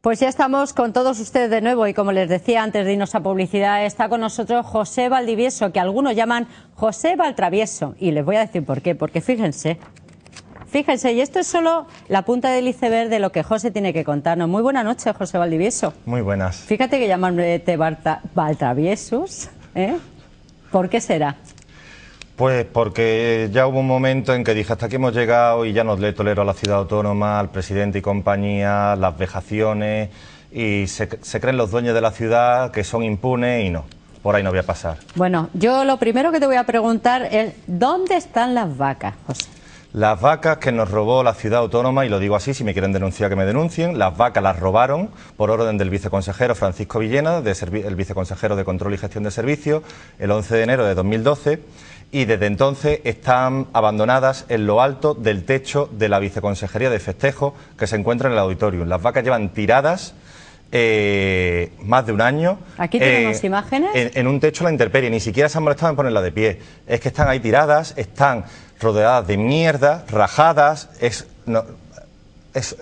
Pues ya estamos con todos ustedes de nuevo y como les decía antes de irnos a publicidad, está con nosotros José Valdivieso, que algunos llaman José Valtravieso. Y les voy a decir por qué, porque fíjense, fíjense, y esto es solo la punta del iceberg de lo que José tiene que contarnos. Muy buenas noches, José Valdivieso. Muy buenas. Fíjate que llamarme Valtraviesos, ¿eh? ¿Por qué será? Pues porque ya hubo un momento en que dije hasta aquí hemos llegado y ya no le tolero a la ciudad autónoma, al presidente y compañía, las vejaciones y se, creen los dueños de la ciudad que son impunes y no, por ahí no voy a pasar. Bueno, yo lo primero que te voy a preguntar es ¿dónde están las vacas, José? Las vacas que nos robó la ciudad autónoma, y lo digo así, si me quieren denunciar que me denuncien, las vacas las robaron por orden del viceconsejero Francisco Villena, el viceconsejero de Control y Gestión de Servicios, el 11 de enero de 2012 y desde entonces están abandonadas en lo alto del techo de la Viceconsejería de Festejo que se encuentra en el auditorium. Las vacas llevan tiradas eh, más de un año. Aquí tenemos eh, imágenes. En, un techo la intemperie, ni siquiera se han molestado en ponerla de pie. Es que están ahí tiradas, están rodeadas de mierda, rajadas. Es, es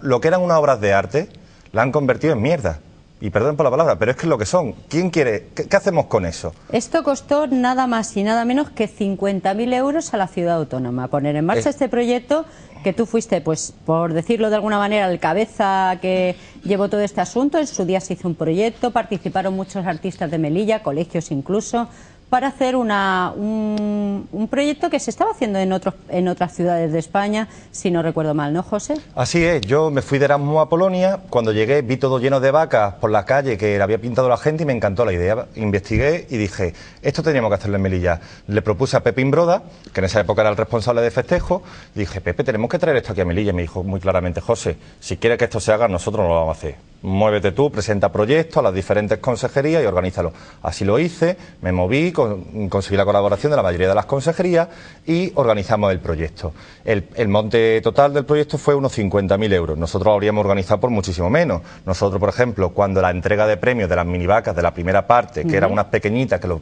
lo que eran unas obras de arte, la han convertido en mierda y perdón por la palabra, pero es que es lo que son. ¿Quién quiere? ¿Qué, hacemos con eso? Esto costó nada más y nada menos que 50.000 euros a la ciudad autónoma. Poner en marcha este proyecto que tú fuiste, pues, por decirlo de alguna manera, el cabeza que llevó todo este asunto. En su día se hizo un proyecto, participaron muchos artistas de Melilla, colegios incluso, para hacer una, un, proyecto que se estaba haciendo en, otros, en otras ciudades de España, si no recuerdo mal, ¿no, José? Así es, yo me fui de Erasmus a Polonia, cuando llegué vi todo lleno de vacas por la calle que había pintado la gente y me encantó la idea. Investigué y dije, esto teníamos que hacerlo en Melilla. Le propuse a Pepín Broda, que en esa época era el responsable de festejo, dije, Pepe, tenemos que traer esto aquí a Melilla. Y me dijo muy claramente, José, si quieres que esto se haga, nosotros no lo vamos a hacer muévete tú, presenta proyectos a las diferentes consejerías y organízalo. Así lo hice, me moví, conseguí la colaboración de la mayoría de las consejerías y organizamos el proyecto. El, monte total del proyecto fue unos 50.000 euros. Nosotros lo habríamos organizado por muchísimo menos. Nosotros, por ejemplo, cuando la entrega de premios de las minivacas de la primera parte, que eran unas pequeñitas que los,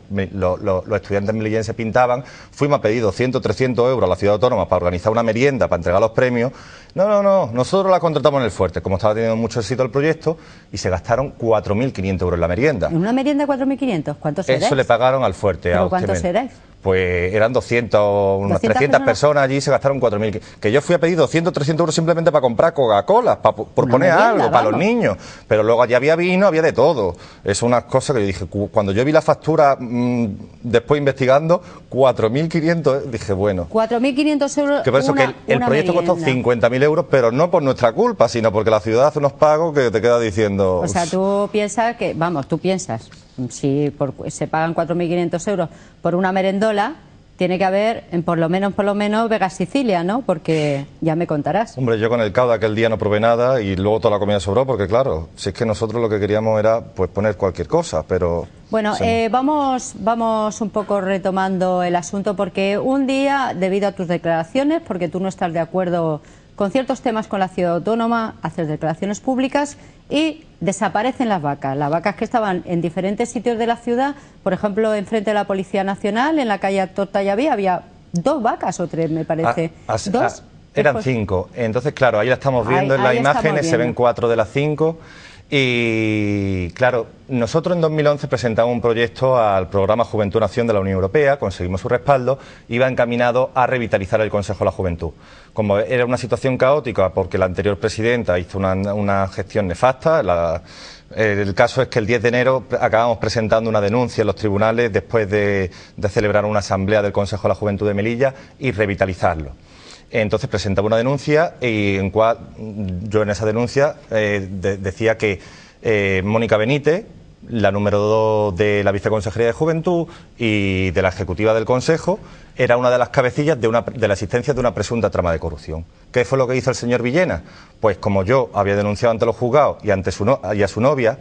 estudiantes melillenses pintaban, fuimos a pedir 200, 300 euros a la ciudad autónoma para organizar una merienda, para entregar los premios. No, no, no, nosotros la contratamos en el fuerte. Como estaba teniendo mucho éxito el proyecto, y se gastaron 4.500 euros en la merienda. ¿En una merienda de 4.500? ¿Cuántos? Eso le pagaron al fuerte. ¿Pero cuántos erais? Pues eran 200, unas 300 personas? allí se gastaron 4.000. Que yo fui a pedir 200, 300 euros simplemente para comprar Coca-Cola, por poner algo, para los niños. Pero luego allí había vino, había de todo. Es una cosa que yo dije, cuando yo vi la factura, mm, después investigando, 4.500, dije, bueno. 4.500 euros. Que por eso que el, proyecto costó 50.000 euros, pero no por nuestra culpa, sino porque la ciudad hace unos pagos que te queda diciendo. O sea, tú piensas que, vamos, tú piensas si se pagan 4.500 euros por una merendola, tiene que haber, en por lo menos, por lo menos, Vega Sicilia, ¿no? Porque ya me contarás. Hombre, yo con el CAUDA aquel día no probé nada y luego toda la comida sobró, porque claro, si es que nosotros lo que queríamos era pues poner cualquier cosa, pero... Bueno, eh, vamos, vamos un poco retomando el asunto, porque un día, debido a tus declaraciones, porque tú no estás de acuerdo con ciertos temas con la ciudad autónoma, haces declaraciones públicas y desaparecen las vacas. Las vacas que estaban en diferentes sitios de la ciudad, por ejemplo, enfrente de la Policía Nacional, en la calle Tortallaví, había dos vacas o tres, me parece. Ah, ah, ah, eran cinco. Entonces, claro, ahí la estamos viendo en las imágenes, se ven cuatro de las cinco. Y claro, nosotros en 2011 presentamos un proyecto al programa Juventud Nación de la Unión Europea, conseguimos su respaldo, iba encaminado a revitalizar el Consejo de la Juventud. Como era una situación caótica porque la anterior presidenta hizo una, gestión nefasta, el caso es que el 10 de enero acabamos presentando una denuncia en los tribunales después de, de celebrar una asamblea del Consejo de la Juventud de Melilla y revitalizarlo. Entonces presentaba una denuncia y en cual yo en esa denuncia eh, decía que eh, Mónica Benítez, la número dos de la Viceconsejería de Juventud y de la Ejecutiva del Consejo, era una de las cabecillas de, una, de la existencia de una presunta trama de corrupción. ¿Qué fue lo que hizo el señor Villena? Pues como yo había denunciado ante los juzgados y, ante su y a su novia,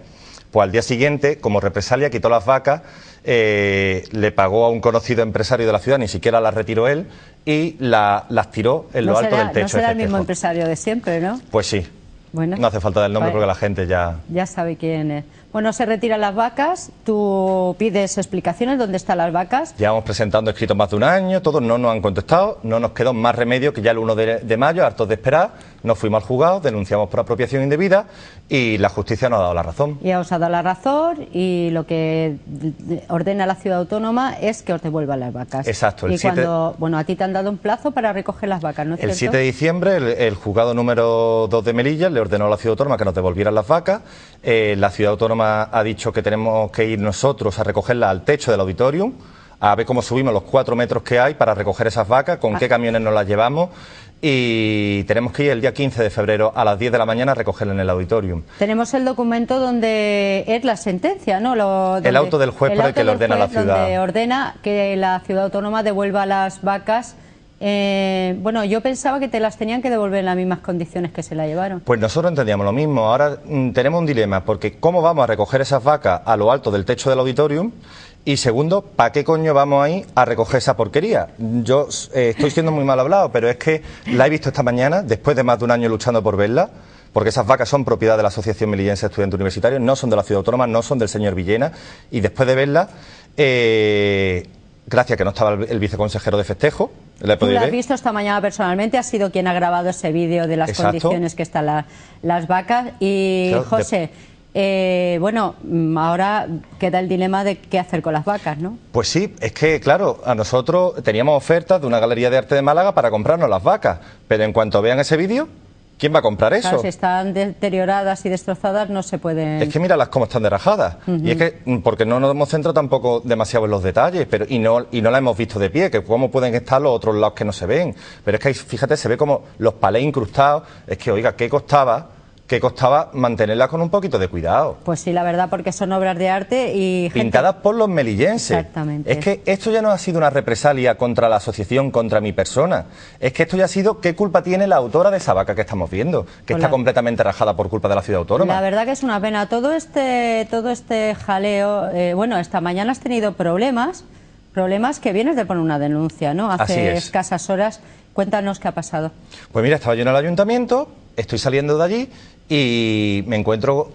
pues al día siguiente, como represalia, quitó las vacas, eh, le pagó a un conocido empresario de la ciudad, ni siquiera las retiró él, y las tiró en lo alto del techo. No será el mismo empresario de siempre, ¿no? Pues sí. Bueno, no hace falta del nombre porque la gente ya... Ya sabe quién es. Bueno, se retiran las vacas, tú pides explicaciones, ¿dónde están las vacas? Llevamos presentando escritos más de un año, todos no nos han contestado, no nos quedó más remedio que ya el 1 de, mayo, hartos de esperar, nos fuimos al juzgado, denunciamos por apropiación indebida y la justicia nos ha dado la razón. Ya os ha dado la razón y lo que ordena la ciudad autónoma es que os devuelvan las vacas. Exacto. y cuando, bueno, a ti te han dado un plazo para recoger las vacas, ¿no es El 7 de diciembre el, juzgado número 2 de Melilla le ordenó a la ciudad autónoma que nos devolvieran las vacas. Eh, la ciudad autónoma ha dicho que tenemos que ir nosotros a recogerlas al techo del auditorium a ver cómo subimos los cuatro metros que hay para recoger esas vacas, con qué ah. camiones nos las llevamos y tenemos que ir el día 15 de febrero a las 10 de la mañana a recogerla en el auditorium. Tenemos el documento donde es la sentencia, ¿no? el auto del juez por el que le ordena la ciudad. Donde ordena que la ciudad autónoma devuelva las vacas. Eh, bueno, yo pensaba que te las tenían que devolver en las mismas condiciones que se la llevaron. Pues nosotros entendíamos lo mismo. Ahora mm, tenemos un dilema, porque ¿cómo vamos a recoger esas vacas a lo alto del techo del auditorium? Y segundo, ¿para qué coño vamos ahí a recoger esa porquería? Yo eh, estoy siendo muy mal hablado, pero es que la he visto esta mañana, después de más de un año luchando por verla, porque esas vacas son propiedad de la Asociación Melillense de Estudiantes Universitarios, no son de la Ciudad Autónoma, no son del señor Villena, y después de verla, eh, gracias que no estaba el, viceconsejero de festejo, la Tú has visto esta mañana personalmente, ha sido quien ha grabado ese vídeo de las condiciones que están las vacas, y José... Eh, bueno, mm, ahora queda el dilema de qué hacer con las vacas, ¿no? Pues sí, es que, claro, a nosotros teníamos ofertas de una galería de arte de Málaga para comprarnos las vacas, pero en cuanto vean ese vídeo, ¿quién va a comprar eso? si están deterioradas y destrozadas, no se pueden... Es que míralas cómo están derrajadas. Y es que, mm, porque no nos hemos centrado tampoco demasiado en los detalles, pero y no, y no la hemos visto de pie, que cómo pueden estar los otros lados que no se ven. Pero es que, fíjate, se ve como los palés incrustados. Es que, oiga, ¿qué costaba que costaba mantenerla con un poquito de cuidado. Pues sí, la verdad, porque son obras de arte y... Pintadas por los melillenses. Exactamente. Es que esto ya no ha sido una represalia contra la asociación, contra mi persona. Es que esto ya ha sido qué culpa tiene la autora de esa vaca que estamos viendo, que está completamente rajada por culpa de la ciudad autónoma. La verdad que es una pena. Todo este, todo este jaleo... Eh, bueno, esta mañana has tenido problemas, problemas que vienes de poner una denuncia, ¿no? Hace escasas horas. Cuéntanos qué ha pasado. Pues mira, estaba yo en el ayuntamiento, estoy saliendo de allí y me encuentro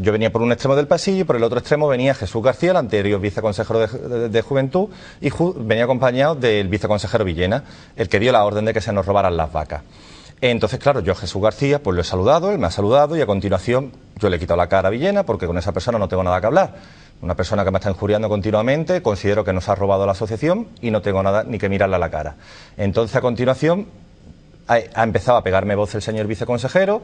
yo venía por un extremo del pasillo y por el otro extremo venía Jesús García, el anterior viceconsejero de, Juventud, y venía acompañado del viceconsejero Villena, el que dio la orden de que se nos robaran las vacas. Entonces, claro, yo Jesús García, pues lo he saludado, él me ha saludado y a continuación yo le he quitado la cara a Villena porque con esa persona no tengo nada que hablar. Una persona que me está injuriando continuamente, considero que nos ha robado la asociación y no tengo nada ni que mirarle a la cara. Entonces, a continuación, ha, empezado a pegarme voz el señor viceconsejero,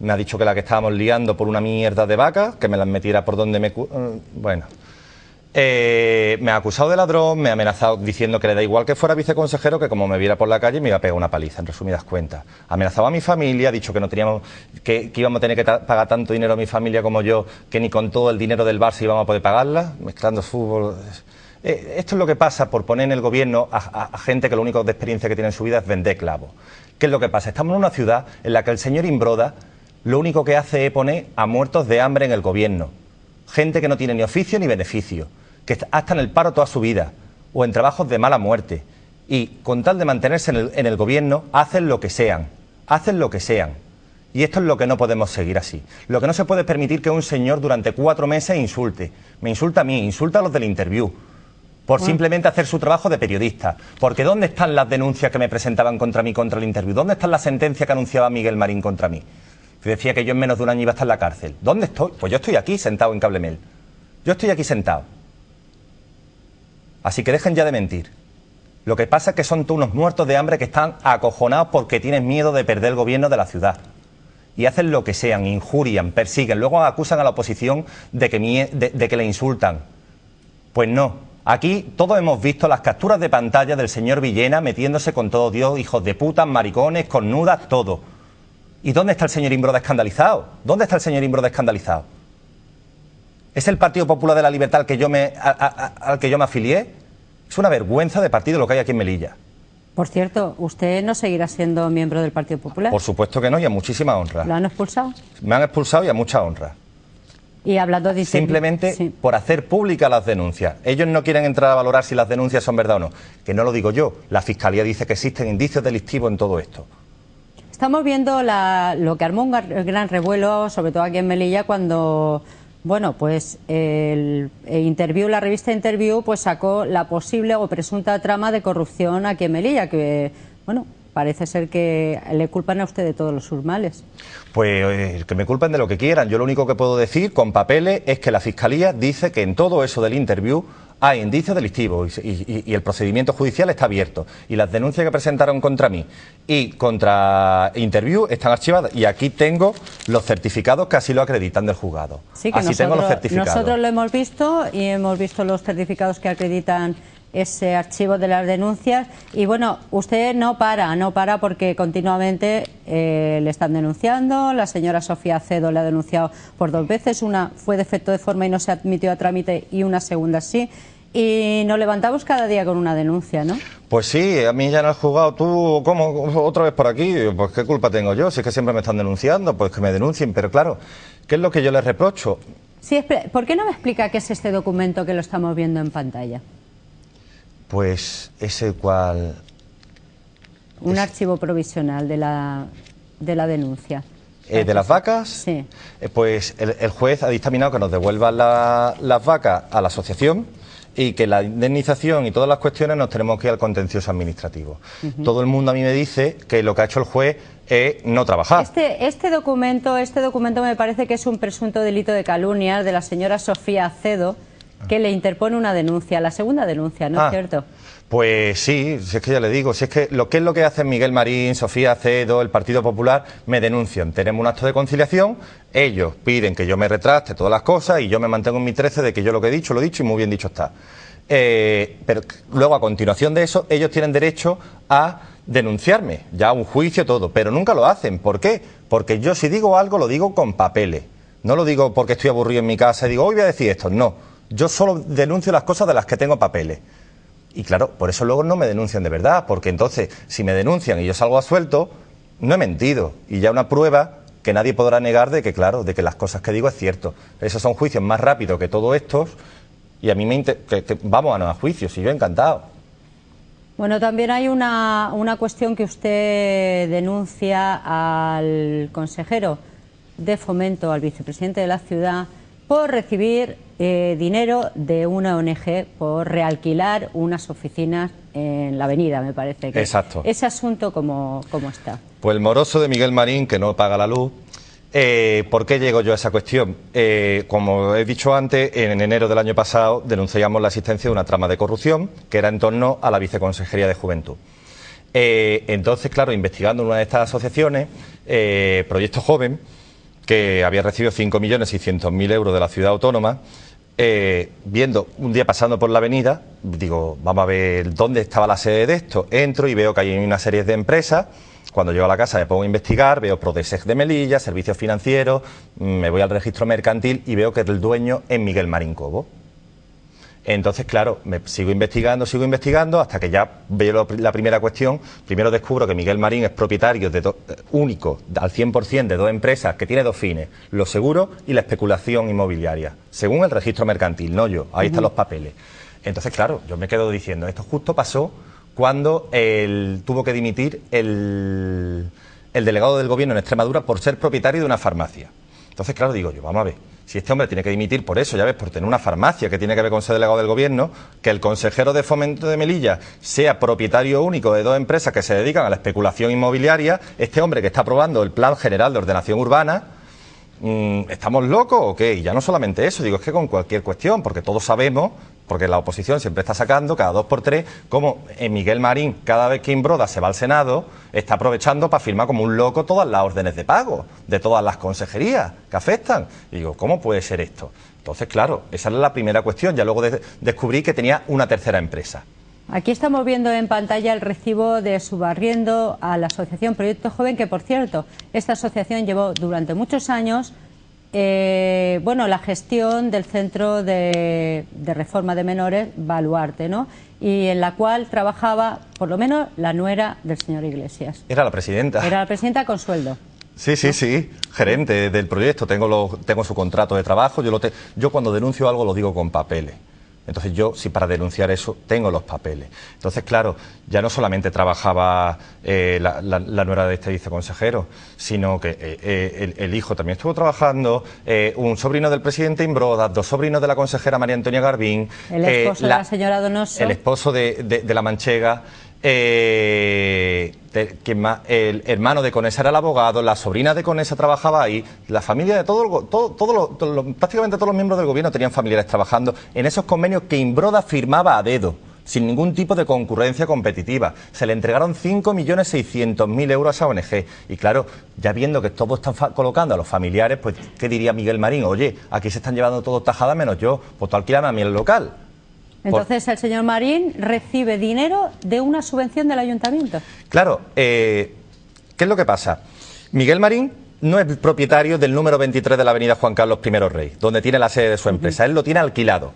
me ha dicho que la que estábamos liando por una mierda de vaca, que me las metiera por donde me... Eh, bueno, eh, me ha acusado de ladrón, me ha amenazado diciendo que le da igual que fuera viceconsejero, que como me viera por la calle me iba a pegar una paliza, en resumidas cuentas. Ha amenazado a mi familia, ha dicho que no teníamos, que, íbamos a tener que pagar tanto dinero a mi familia como yo, que ni con todo el dinero del Barça íbamos a poder pagarla, mezclando fútbol. Eh, esto es lo que pasa por poner en el gobierno a gente que lo único de experiencia que tiene en su vida es vender clavos. ¿Qué es lo que pasa? Estamos en una ciudad en la que el señor Imbroda lo único que hace es poner a muertos de hambre en el gobierno. Gente que no tiene ni oficio ni beneficio, que está en el paro toda su vida o en trabajos de mala muerte. Y con tal de mantenerse en el, gobierno, hacen lo que sean, hacen lo que sean. Y esto es lo que no podemos seguir así. Lo que no se puede permitir que un señor durante cuatro meses insulte. Me insulta a mí, insulta a los del interview por simplemente hacer su trabajo de periodista. Porque ¿dónde están las denuncias que me presentaban contra mí contra el interview? ¿Dónde está la sentencia que anunciaba Miguel Marín contra mí? Que decía que yo en menos de un año iba a estar en la cárcel. ¿Dónde estoy? Pues yo estoy aquí sentado en Cablemel. Yo estoy aquí sentado. Así que dejen ya de mentir. Lo que pasa es que son todos unos muertos de hambre que están acojonados porque tienen miedo de perder el gobierno de la ciudad. Y hacen lo que sean, injurian, persiguen, luego acusan a la oposición de que, de que le insultan. Pues no, Aquí todos hemos visto las capturas de pantalla del señor Villena metiéndose con todo Dios, hijos de putas, maricones, cornudas, todo. ¿Y dónde está el señor Imbroda escandalizado? ¿Dónde está el señor Imbroda escandalizado? ¿Es el Partido Popular de la Libertad al que yo me, al que yo me afilié? Es una vergüenza de partido lo que hay aquí en Melilla. Por cierto, ¿usted no seguirá siendo miembro del Partido Popular? Por supuesto que no, y a muchísima honra. ¿Lo han expulsado? Me han expulsado y a mucha honra. Y hablando de Simplemente por hacer públicas las denuncias. Ellos no quieren entrar a valorar si las denuncias son verdad o no. Que no lo digo yo. La Fiscalía dice que existen indicios delictivos en todo esto. Estamos viendo lo que armó un gran revuelo, sobre todo aquí en Melilla, cuando, bueno, pues el, Interview, la revista Interview, pues sacó la posible o presunta trama de corrupción aquí en Melilla, que, bueno, parece ser que le culpan a usted de todos los surmales. Pues eh, que me culpen de lo que quieran. Yo lo único que puedo decir con papeles es que la Fiscalía dice que en todo eso del interview hay indicios delictivos y, el procedimiento judicial está abierto. Y las denuncias que presentaron contra mí y contra Interview están archivadas. Y aquí tengo los certificados que así lo acreditan del juzgado. Sí, que así tengo los certificados. Nosotros lo hemos visto y hemos visto los certificados que acreditan ese archivo de las denuncias y bueno, usted no para, no para porque continuamente eh, le están denunciando, la señora Sofía Cedo le ha denunciado por dos veces, una fue de efecto de forma y no se admitió a trámite y una segunda sí y nos levantamos cada día con una denuncia, ¿no? Pues sí, a mí ya no has jugado. ¿Tú cómo? ¿Otra vez por aquí? Pues qué culpa tengo yo, si es que siempre me están denunciando, pues que me denuncien. Pero claro, ¿qué es lo que yo les reprocho? Sí, ¿por qué no me explica qué es este documento que lo estamos viendo en pantalla? Pues ese cual... Un archivo provisional de la, de la denuncia. Eh, ¿De las vacas? Sí. Eh, pues el, juez ha dictaminado que nos devuelvan las vacas a la asociación y que la indemnización y todas las cuestiones nos tenemos que ir al contencioso administrativo. Todo el mundo a mí me dice que lo que ha hecho el juez es no trabajar. Este, este, documento, este documento me parece que es un presunto delito de calumnia de la señora Sofía Acedo, que le interpone una denuncia, la segunda denuncia, ¿no es ah, cierto? Pues sí, si es que ya le digo, si es que lo que es lo que hacen Miguel Marín, Sofía Acedo, el Partido Popular, me denuncian. Tenemos un acto de conciliación, ellos piden que yo me retraste todas las cosas y yo me mantengo en mi 13 de que yo lo que he dicho, lo he dicho y muy bien dicho está. Eh, pero luego, a continuación de eso, ellos tienen derecho a denunciarme, ya un juicio, todo, pero nunca lo hacen. ¿Por qué? Porque yo si digo algo, lo digo con papeles. No lo digo porque estoy aburrido en mi casa y digo, hoy voy a decir esto. No, yo solo denuncio las cosas de las que tengo papeles. Y claro, por eso luego no me denuncian de verdad, porque entonces, si me denuncian y yo salgo a suelto, no he mentido. Y ya una prueba que nadie podrá negar de que, claro, de que las cosas que digo es cierto. Esos son juicios más rápidos que todos estos, y a mí me que, vamos a nuevos juicios, y yo encantado. Bueno, también hay una, una cuestión que usted denuncia al consejero de fomento, al vicepresidente de la ciudad, por recibir eh, dinero de una ONG por realquilar unas oficinas en la avenida, me parece. Que Exacto. ¿Ese asunto cómo, cómo está? Pues el moroso de Miguel Marín, que no paga la luz. Eh, ¿Por qué llego yo a esa cuestión? Eh, como he dicho antes, en enero del año pasado denunciamos la existencia de una trama de corrupción que era en torno a la Viceconsejería de Juventud. entonces, claro, investigando en una de estas asociaciones, Proyecto Joven, que había recibido 5.600.000 euros de la ciudad autónoma, eh, viendo un día pasando por la avenida, digo, vamos a ver dónde estaba la sede de esto. Entro y veo que hay una serie de empresas. Cuando llego a la casa me pongo a investigar, veo Prodeseg de Melilla, servicios financieros, me voy al registro mercantil y veo que el dueño es Miguel Marín Cobo. Entonces, claro, me sigo investigando, sigo investigando, hasta que ya veo la primera cuestión. Primero descubro que Miguel Marín es propietario de eh, único, al 100%, de dos empresas que tiene dos fines, los seguros y la especulación inmobiliaria, según el registro mercantil, no yo. Ahí están los papeles. Entonces, claro, yo me quedo diciendo, esto justo pasó cuando tuvo que dimitir el, el delegado del gobierno en Extremadura por ser propietario de una farmacia. Entonces, claro, digo yo, vamos a ver si este hombre tiene que dimitir por eso, ya ves, por tener una farmacia que tiene que ver con ser delegado del gobierno, que el consejero de fomento de Melilla sea propietario único de dos empresas que se dedican a la especulación inmobiliaria, este hombre que está aprobando el Plan General de Ordenación Urbana, mm, ¿estamos locos o qué? Y ya no solamente eso, digo, es que con cualquier cuestión, porque todos sabemos porque la oposición siempre está sacando cada dos por tres como Miguel Marín, cada vez que Imbroda se va al Senado, está aprovechando para firmar como un loco todas las órdenes de pago de todas las consejerías que afectan. Y digo, ¿cómo puede ser esto? Entonces, claro, esa es la primera cuestión. Ya luego descubrí que tenía una tercera empresa. Aquí estamos viendo en pantalla el recibo de subarriendo a la Asociación Proyecto Joven, que por cierto, esta asociación llevó durante muchos años eh, bueno, la gestión del Centro de, Reforma de Menores, Baluarte, ¿no? Y en la cual trabajaba, por lo menos, la nuera del señor Iglesias. Era la presidenta. Era la presidenta con sueldo. Sí, sí, sí, gerente del proyecto. Tengo, tengo su contrato de trabajo. Yo, lo yo cuando denuncio algo lo digo con papeles. Entonces yo, si para denunciar eso, tengo los papeles. Entonces, claro, ya no solamente trabajaba eh, la, nuera de este viceconsejero, sino que eh, eh, el, hijo también estuvo trabajando, un sobrino del presidente Imbroda, dos sobrinos de la consejera María Antonia Garbín. El esposo de la señora Donoso. El esposo de, de la Manchega. El hermano de Conesa era el abogado, la sobrina de Conesa trabajaba ahí, la familia de todo, todo, todo, prácticamente todos los miembros del gobierno tenían familiares trabajando en esos convenios que Imbroda firmaba a dedo sin ningún tipo de concurrencia competitiva. Se le entregaron 5.600.000 euros a esa ONG. Y claro, ya viendo que todos están colocando a los familiares, pues, ¿qué diría Miguel Marín? Oye, aquí se están llevando todos tajadas menos yo, pues tú alquilame a mí el local. Entonces el señor Marín recibe dinero de una subvención del ayuntamiento. Claro, eh, ¿qué es lo que pasa? Miguel Marín no es propietario del número 23 de la avenida Juan Carlos I Rey, donde tiene la sede de su empresa. Él lo tiene alquilado.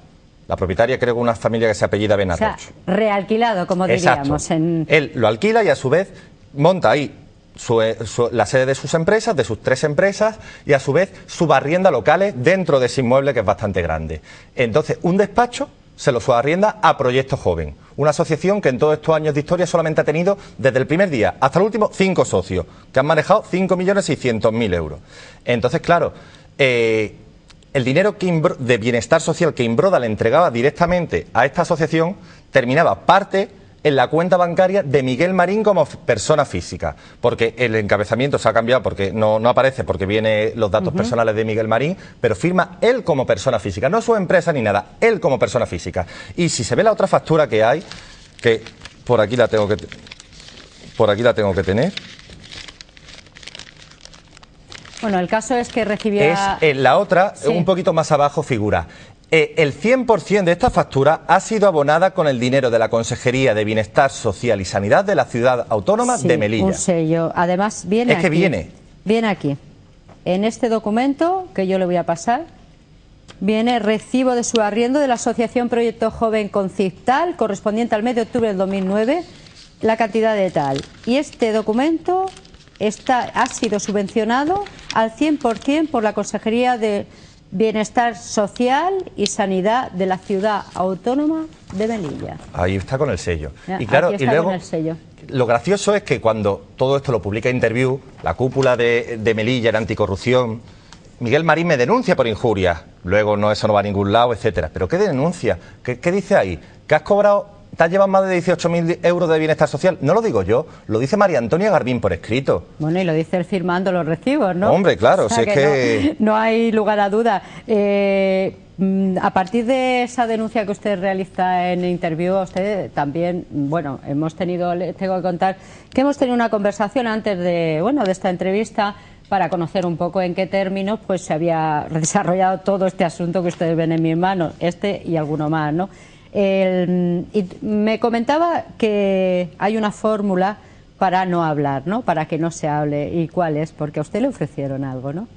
La propietaria creo que una familia que se apellida Benarroch. O sea, realquilado, como diríamos. Él lo alquila y a su vez monta ahí eh, la sede de sus empresas, de sus tres empresas, y a su vez su barrienda locales dentro de ese inmueble que es bastante grande. Entonces, un despacho se lo subarrienda a Proyecto Joven, una asociación que en todos estos años de historia solamente ha tenido desde el primer día hasta el último cinco socios, que han manejado 5.600.000 euros. Entonces, claro, eh, el dinero de bienestar social que Imbroda le entregaba directamente a esta asociación terminaba parte en la cuenta bancaria de Miguel Marín como persona física, porque el encabezamiento se ha cambiado porque no, aparece porque viene los datos personales de Miguel Marín, pero firma él como persona física, no su empresa ni nada, él como persona física. Y si se ve la otra factura que hay, que por aquí la tengo que por aquí la tengo que tener. Bueno, el caso es que recibía... Es en la otra, un poquito más abajo, figura. Eh, el 100% de esta factura ha sido abonada con el dinero de la Consejería de Bienestar Social y Sanidad de la Ciudad Autónoma de Melilla. un sello. Además, viene Es que viene. Viene aquí. En este documento, que yo le voy a pasar, viene recibo de su arriendo de la Asociación Proyecto Joven Conciptal, correspondiente al mes de octubre del 2009, la cantidad de tal. Y este documento está, ha sido subvencionado al 100% por la Consejería de Bienestar Social y Sanidad de la Ciudad Autónoma de Melilla. Ahí está con el sello. y claro, y luego, lo gracioso es que cuando todo esto lo publica Interview, la cúpula de, Melilla en anticorrupción, Miguel Marín me denuncia por injuria. Luego no, eso no va a ningún lado, etcétera. Pero ¿qué denuncia? ¿Qué, qué dice ahí? Que has cobrado te has llevado más de 18.000 euros de bienestar social. No lo digo yo, lo dice María Antonia Garbín por escrito. Bueno, y lo dice él firmando los recibos, ¿no? Hombre, claro, si es que... No, hay lugar a duda. Eh, mm, a partir de esa denuncia que usted realiza en el interview, usted también, bueno, hemos tenido, le tengo que contar que hemos tenido una conversación antes de, bueno, de esta entrevista para conocer un poco en qué términos pues se había desarrollado todo este asunto que ustedes ven en mis manos, este y alguno más, ¿no? Y me comentaba que hay una fórmula para no hablar, ¿no? Para que no se hable. ¿Y cuál es? Porque a usted le ofrecieron algo, ¿no?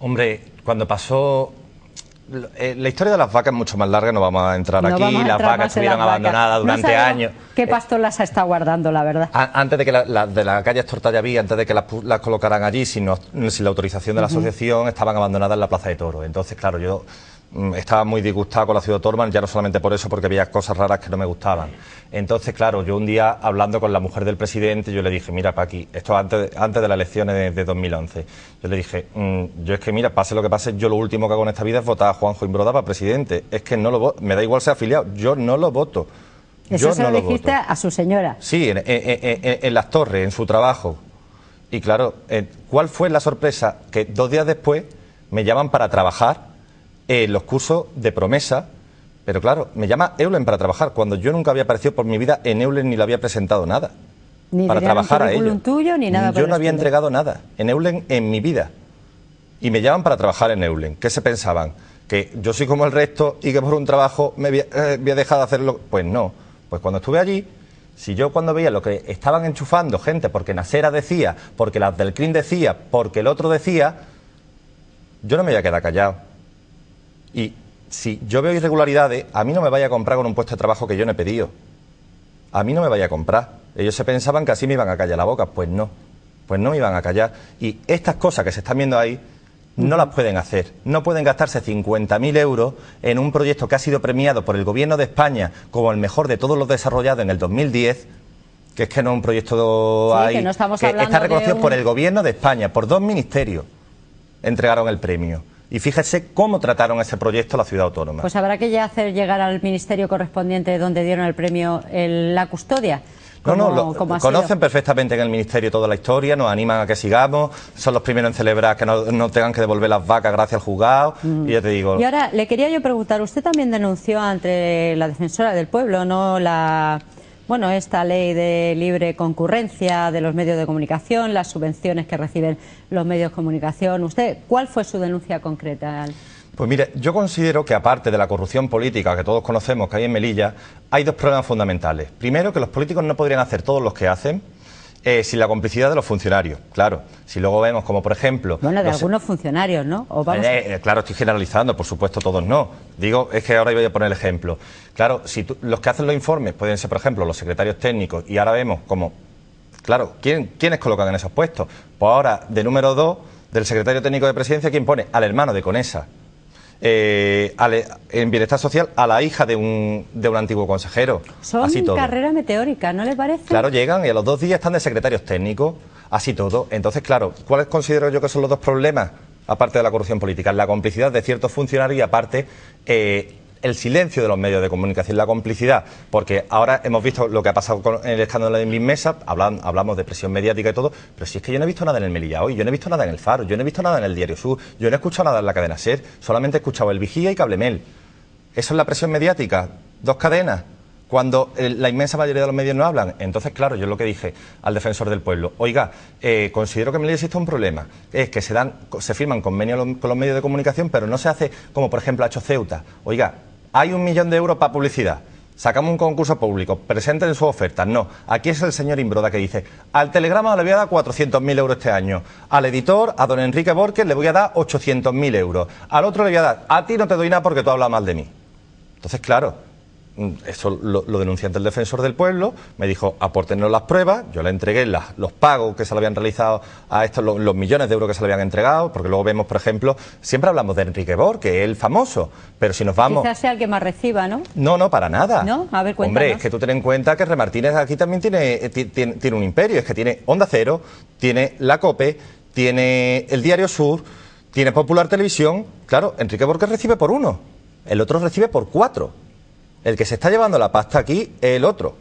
Hombre, cuando pasó eh, la historia de las vacas es mucho más larga, no vamos a entrar aquí. las vacas estuvieron abandonadas durante años. ¿Qué pastor las ha estado guardando, la verdad? antes de que la, de la calle Tortallaví, antes de que las, colocaran allí, sin, sin, la autorización de la asociación, estaban abandonadas en la Plaza de Toro. Entonces, claro, yo estaba muy disgustado con la ciudad autónoma, ya no solamente por eso, porque había cosas raras que no me gustaban. Entonces, claro, yo un día hablando con la mujer del presidente, yo le dije, mira, Paqui, esto antes, antes de las elecciones de, 2011, yo le dije, mm, yo es que, mira, pase lo que pase, yo lo último que hago en esta vida es votar a Juanjo Imbroda para presidente. Es que no lo me da igual ser afiliado, yo no lo voto. Eso se lo dijiste a su señora. Sí, en, las torres, en su trabajo. Y claro, eh, ¿cuál fue la sorpresa? Que dos días después me llaman para trabajar eh, los cursos de promesa, pero claro, me llama Eulen para trabajar, cuando yo nunca había aparecido por mi vida en Eulen ni le había presentado nada. Ni para trabajar a ellos. Tuyo, ni nada yo no había entregado nada en Eulen en mi vida. Y me llaman para trabajar en Eulen. ¿Qué se pensaban? ¿Que yo soy como el resto y que por un trabajo me había, eh, dejado de hacerlo? Pues no. Pues cuando estuve allí, si yo cuando veía lo que estaban enchufando gente, porque Nasera decía, porque las del decía, porque el otro decía, yo no me iba a quedar callado. Y si yo veo irregularidades, a mí no me vaya a comprar con un puesto de trabajo que yo no he pedido. A mí no me vaya a comprar. Ellos se pensaban que así me iban a callar la boca. Pues no. Pues no me iban a callar. Y estas cosas que se están viendo ahí no las pueden hacer. No pueden gastarse 50.000 euros en un proyecto que ha sido premiado por el Gobierno de España como el mejor de todos los desarrollados en el 2010 que es que no es un proyecto ahí, que, está reconocido por el Gobierno de España, por dos ministerios entregaron el premio. Y fíjese cómo trataron ese proyecto la ciudad autónoma. Pues habrá que ya hacer llegar al ministerio correspondiente donde dieron el premio la custodia. No, no, conocen perfectamente en el Ministerio toda la historia, nos animan a que sigamos, son los primeros en celebrar que no, tengan que devolver las vacas gracias al juzgado, y ya te digo... Y ahora, le quería yo preguntar, usted también denunció ante la defensora del pueblo, ¿no?, la... Bueno, esta ley de libre concurrencia de los medios de comunicación, las subvenciones que reciben los medios de comunicación. ¿Usted cuál fue su denuncia concreta? Pues mire, yo considero que aparte de la corrupción política que todos conocemos que hay en Melilla, hay dos problemas fundamentales. Primero, que los políticos no podrían hacer todos los que hacen eh, sin la complicidad de los funcionarios, claro. Si luego vemos como, por ejemplo... Bueno, de algunos funcionarios, ¿no? Eh, eh, claro, estoy generalizando, por supuesto, todos no. Digo, es que ahora voy a poner el ejemplo. Claro, si los que hacen los informes pueden ser, por ejemplo, los secretarios técnicos, y ahora vemos como... Claro, ¿quién, ¿quiénes colocan en esos puestos? Pues ahora, de número dos, del secretario técnico de presidencia, ¿quién pone? Al hermano de Conesa eh, en bienestar social a la hija de un, de un antiguo consejero. Son así carrera meteórica, ¿no le parece? Claro, llegan y a los dos días están de secretarios técnicos, así todo. Entonces, claro, ¿cuáles considero yo que son los dos problemas? Aparte de la corrupción política, la complicidad de ciertos funcionarios y aparte eh, el silencio de los medios de comunicación, la complicidad, porque ahora hemos visto lo que ha pasado con el escándalo de Mesa, hablamos de presión mediática y todo, pero si es que yo no he visto nada en el Melilla hoy, yo no he visto nada en el Faro, yo no he visto nada en el Diario Sur, yo no he escuchado nada en la cadena SER, solamente he escuchado el Vigía y Cablemel. Eso es la presión mediática, dos cadenas, cuando la inmensa mayoría de los medios no hablan. Entonces, claro, yo lo que dije al defensor del pueblo, oiga, eh, considero que en Melilla existe un problema, es que se dan, se firman convenios con los medios de comunicación, pero no se hace como por ejemplo ha hecho Ceuta. Oiga, hay un millón de euros para publicidad. Sacamos un concurso público, presenten sus ofertas. No, aquí es el señor Imbroda que dice, al Telegrama le voy a dar 400.000 euros este año, al editor, a don Enrique Borges, le voy a dar 800.000 euros, al otro le voy a dar, a ti no te doy nada porque tú hablas mal de mí. Entonces, claro, eso lo, denuncié ante el defensor del pueblo, me dijo, apórtenos las pruebas, yo le entregué los pagos que se le habían realizado a estos, los, millones de euros que se le habían entregado, porque luego vemos, por ejemplo, siempre hablamos de Enrique Bor, que es el famoso, pero si nos vamos... Quizás sea el que más reciba, ¿no? No, no, para nada. ¿No? A ver, Hombre, es que tú ten en cuenta que Remartínez aquí también tiene, eh, tiene, tiene un imperio, es que tiene Onda Cero, tiene La COPE, tiene el Diario Sur, tiene Popular Televisión, claro, Enrique Borges recibe por uno, el otro recibe por cuatro. El que se está llevando la pasta aquí es el otro.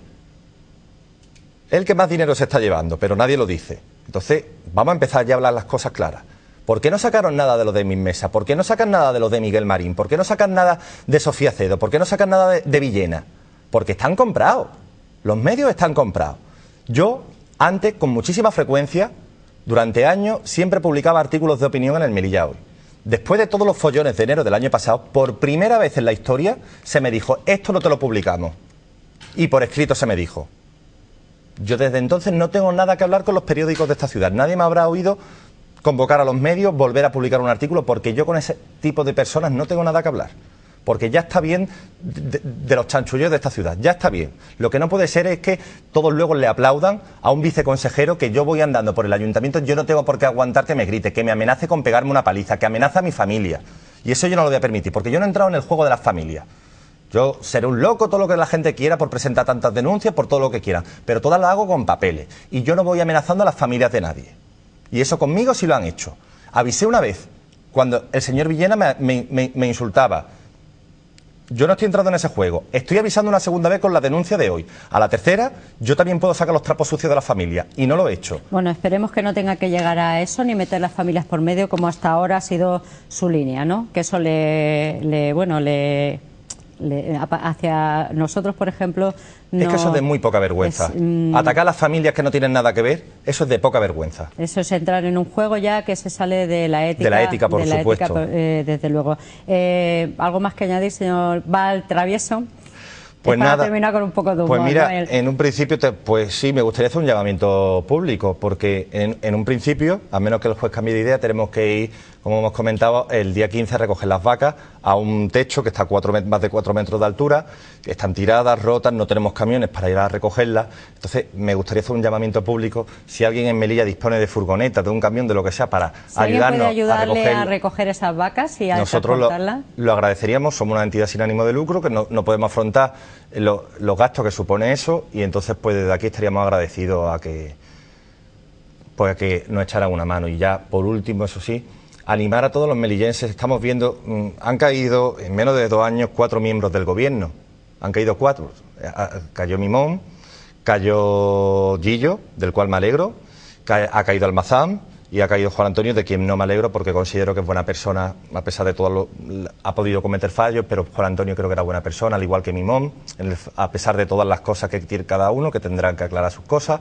El que más dinero se está llevando, pero nadie lo dice. Entonces, vamos a empezar ya a hablar las cosas claras. ¿Por qué no sacaron nada de lo de mi mesa? ¿Por qué no sacan nada de lo de Miguel Marín? ¿Por qué no sacan nada de Sofía Cedo? ¿Por qué no sacan nada de, de Villena? Porque están comprados. Los medios están comprados. Yo, antes, con muchísima frecuencia, durante años, siempre publicaba artículos de opinión en el Melilla Hoy. Después de todos los follones de enero del año pasado, por primera vez en la historia se me dijo, esto no te lo publicamos. Y por escrito se me dijo. Yo desde entonces no tengo nada que hablar con los periódicos de esta ciudad. Nadie me habrá oído convocar a los medios, volver a publicar un artículo, porque yo con ese tipo de personas no tengo nada que hablar porque ya está bien de, los chanchullos de esta ciudad, ya está bien. Lo que no puede ser es que todos luego le aplaudan a un viceconsejero que yo voy andando por el ayuntamiento, yo no tengo por qué aguantar que me grite, que me amenace con pegarme una paliza, que amenaza a mi familia. Y eso yo no lo voy a permitir, porque yo no he entrado en el juego de las familias. Yo seré un loco todo lo que la gente quiera por presentar tantas denuncias, por todo lo que quieran, pero todas las hago con papeles. Y yo no voy amenazando a las familias de nadie. Y eso conmigo sí lo han hecho. Avisé una vez, cuando el señor Villena me insultaba yo no estoy entrando en ese juego. Estoy avisando una segunda vez con la denuncia de hoy. A la tercera, yo también puedo sacar los trapos sucios de la familia. Y no lo he hecho. Bueno, esperemos que no tenga que llegar a eso ni meter las familias por medio, como hasta ahora ha sido su línea, ¿no? Que eso le, le bueno, le hacia nosotros, por ejemplo... Es que eso es de muy poca vergüenza. Mm, Atacar a las familias que no tienen nada que ver, eso es de poca vergüenza. Eso es entrar en un juego ya que se sale de la ética. De la ética, por supuesto. Eh, desde luego. Eh, ¿Algo más que añadir, señor Val Travieso? Pues para nada. terminar con un poco de Pues mira, en un principio, pues sí, me gustaría hacer un llamamiento público, porque en, en, un principio, a menos que el juez cambie de idea, tenemos que ir como hemos comentado, el día 15 recogen las vacas a un techo que está a cuatro, más de 4 metros de altura, están tiradas, rotas, no tenemos camiones para ir a recogerlas. Entonces, me gustaría hacer un llamamiento público, si alguien en Melilla dispone de furgoneta, de un camión, de lo que sea, para ayudarnos puede ayudarle a recoger, esas vacas y a Nosotros lo, agradeceríamos, somos una entidad sin ánimo de lucro, que no, podemos afrontar los gastos que supone eso, y entonces, pues desde aquí estaríamos agradecidos a que, pues, a que nos echaran una mano. Y ya, por último, eso sí, animar a todos los melillenses. Estamos viendo, mm, han caído en menos de dos años cuatro miembros del gobierno. Han caído cuatro. Eh, cayó Mimón, Cayó Gillo, del cual me alegro, ha caído Almazán y ha caído Juan Antonio, de quien no me alegro porque considero que es buena persona, a pesar de todo lo, ha podido cometer fallos, pero Juan Antonio creo que era buena persona, al igual que Mimón, a pesar de todas las cosas que tiene cada uno, que tendrán que aclarar sus cosas,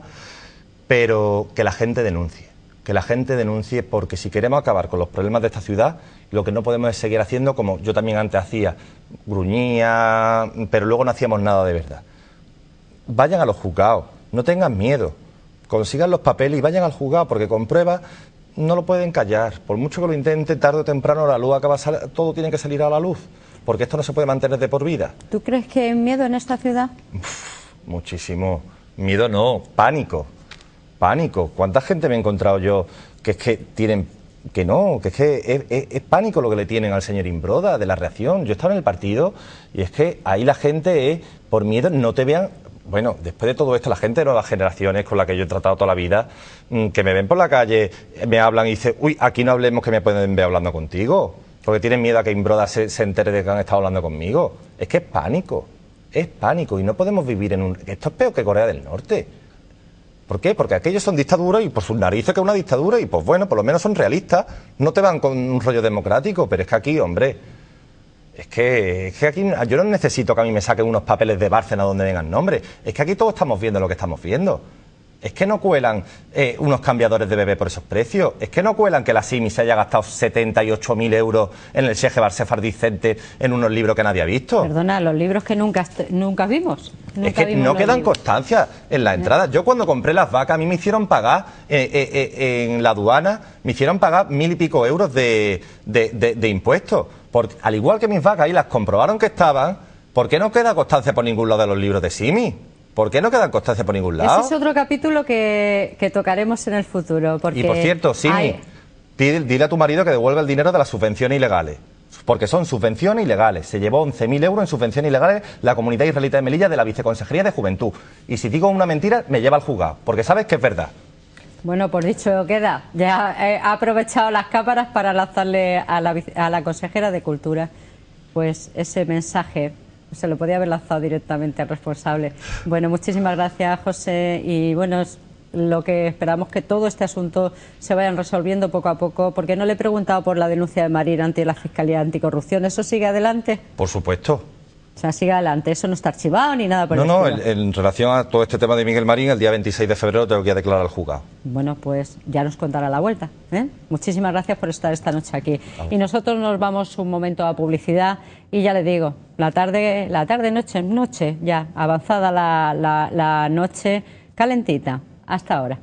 pero que la gente denuncie, que la gente denuncie porque si queremos acabar con los problemas de esta ciudad, lo que no podemos es seguir haciendo como yo también antes hacía, gruñía, pero luego no hacíamos nada de verdad. Vayan a los juzgados, no tengan miedo, consigan los papeles y vayan al juzgado, porque con pruebas no lo pueden callar. Por mucho que lo intenten, tarde o temprano la luz acaba todo tiene que salir a la luz, porque esto no se puede mantener de por vida. ¿Tú crees que hay miedo en esta ciudad? muchísimo. Miedo no, pánico. Pánico. ¿Cuánta gente me he encontrado yo que es que tienen que no, que es que es, pánico lo que le tienen al señor Imbroda de la reacción. Yo estaba en el partido y es que ahí la gente es, por miedo, no te vean bueno, después de todo esto, la gente de nuevas generaciones con la que yo he tratado toda la vida, mm, que me ven por la calle, me hablan y dicen, uy, aquí no hablemos que me pueden ver hablando contigo, porque tienen miedo a que Imbroda se, se entere de que han estado hablando conmigo. Es que es pánico, es pánico y no podemos vivir en un... Esto es peor que Corea del Norte. ¿Por qué? Porque aquellos son dictaduras y por sus narices que es una dictadura y pues bueno, por lo menos son realistas, no te van con un rollo democrático, pero es que aquí, hombre, es que, es que, aquí yo no necesito que a mí me saquen unos papeles de Bárcena donde vengan nombres. Es que aquí todos estamos viendo lo que estamos viendo. Es que no cuelan eh, unos cambiadores de bebé por esos precios. Es que no cuelan que la SIMI se haya gastado 78.000 euros en el Sheje Barsefar Dicente en unos libros que nadie ha visto. Perdona, los libros que nunca, nunca vimos. es que no quedan constancia en la entrada. Yo cuando compré las vacas, a mí me hicieron pagar eh, eh, en la aduana, me hicieron pagar mil y pico euros de, de impuestos. Porque, al igual que mis vacas ahí las comprobaron que estaban, ¿por qué no queda constancia por ningún lado de los libros de Simi? ¿Por qué no queda constancia por ningún lado? Ese es otro capítulo que, tocaremos en el futuro. Porque y por cierto, Simi, dile a tu marido que devuelva el dinero de las subvenciones ilegales. Porque son subvenciones ilegales. Se llevó 11.000 euros en subvenciones ilegales la comunidad israelita de Melilla de la Viceconsejería de Juventud. Y si digo una mentira, me lleva al juzgado. Porque sabes que es verdad. Bueno, por dicho queda. Ya he aprovechado las cámaras para lanzarle a la, a la consejera de Cultura pues ese mensaje. Se lo podía haber lanzado directamente al responsable. Bueno, muchísimas gracias, José. Y bueno, lo que esperamos que todo este asunto se vayan resolviendo poco a poco, porque no le he preguntado por la denuncia de Marín ante la Fiscalía Anticorrupción. ¿Eso sigue adelante? Por supuesto. O sea, sigue adelante, eso no está archivado ni nada por No, no, en relación a todo este tema de Miguel Marín, el día 26 de febrero tengo que declarar al juzgado. Bueno, pues ya nos contará la vuelta. ¿eh? Muchísimas gracias por estar esta noche aquí. Y nosotros nos vamos un momento a publicidad y ya le digo, la tarde, la tarde, noche, noche, ya avanzada la, la noche, calentita. Hasta ahora.